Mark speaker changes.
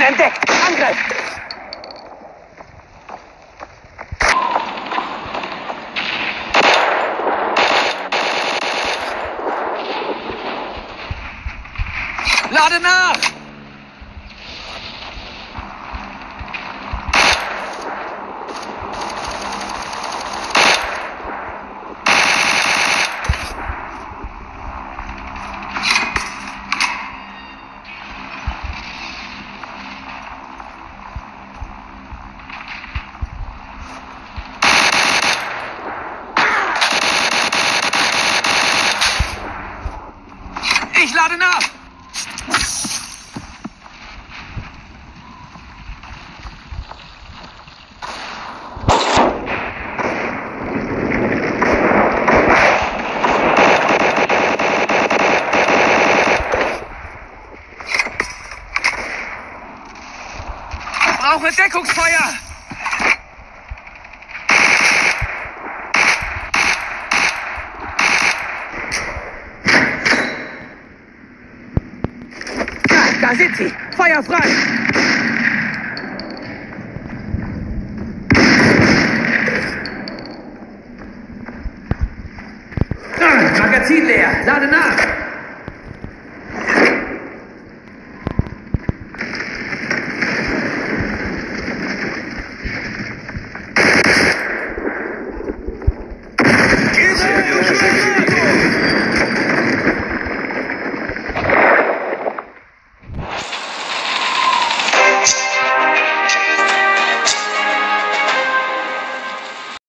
Speaker 1: entdeckt. Angriff!
Speaker 2: Lade nach! Ich lade nach! Brauche Deckungsfeuer!
Speaker 1: Da sind sie! Feuer frei! Ah, Magazin leer! Lade nach!